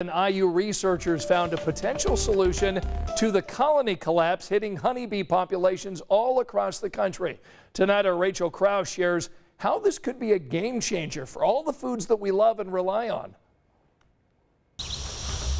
And IU researchers found a potential solution to the colony collapse hitting honeybee populations all across the country. Tonight, our Rachel Kraus shares how this could be a game changer for all the foods that we love and rely on.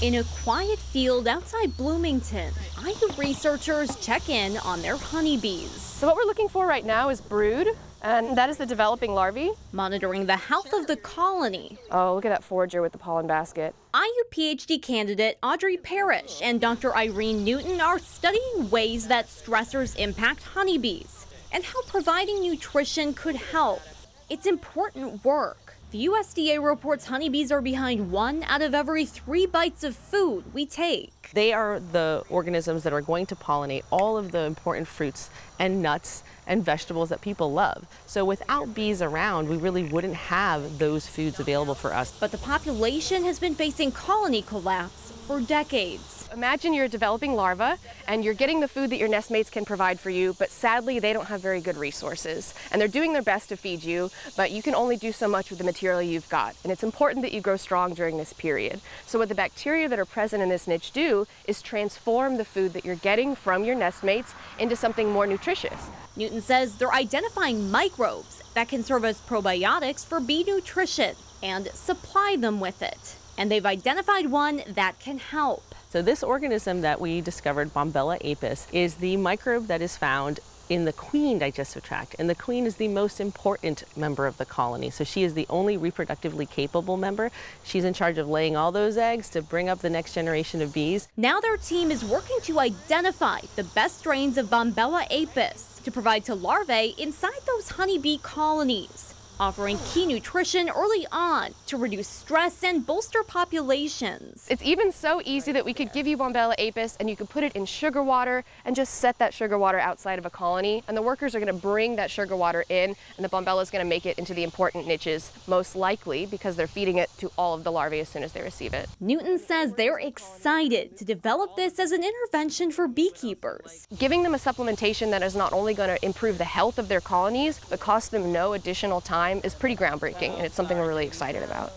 In a quiet field outside Bloomington, IU researchers check in on their honeybees. So what we're looking for right now is brood, and that is the developing larvae. Monitoring the health of the colony. Oh, look at that forager with the pollen basket. IU PhD candidate Audrey Parish and Dr. Irene Newton are studying ways that stressors impact honeybees and how providing nutrition could help. It's important work. The USDA reports honeybees are behind one out of every three bites of food we take. They are the organisms that are going to pollinate all of the important fruits and nuts and vegetables that people love. So without bees around, we really wouldn't have those foods available for us. But the population has been facing colony collapse for decades. Imagine you're developing larva and you're getting the food that your nestmates can provide for you, but sadly they don't have very good resources. And they're doing their best to feed you, but you can only do so much with the material you've got. And it's important that you grow strong during this period. So what the bacteria that are present in this niche do is transform the food that you're getting from your nestmates into something more nutritious. Newton says they're identifying microbes that can serve as probiotics for bee nutrition and supply them with it. And they've identified one that can help. So this organism that we discovered, Bombella apis, is the microbe that is found in the queen digestive tract. And the queen is the most important member of the colony. So she is the only reproductively capable member. She's in charge of laying all those eggs to bring up the next generation of bees. Now their team is working to identify the best strains of Bombella apis to provide to larvae inside those honeybee colonies offering key nutrition early on to reduce stress and bolster populations. It's even so easy that we could give you Bombella apis and you could put it in sugar water and just set that sugar water outside of a colony and the workers are going to bring that sugar water in and the Bombella is going to make it into the important niches most likely because they're feeding it to all of the larvae as soon as they receive it. Newton says they're excited to develop this as an intervention for beekeepers. Giving them a supplementation that is not only going to improve the health of their colonies but cost them no additional time time is pretty groundbreaking and it's something we're really excited about.